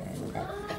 and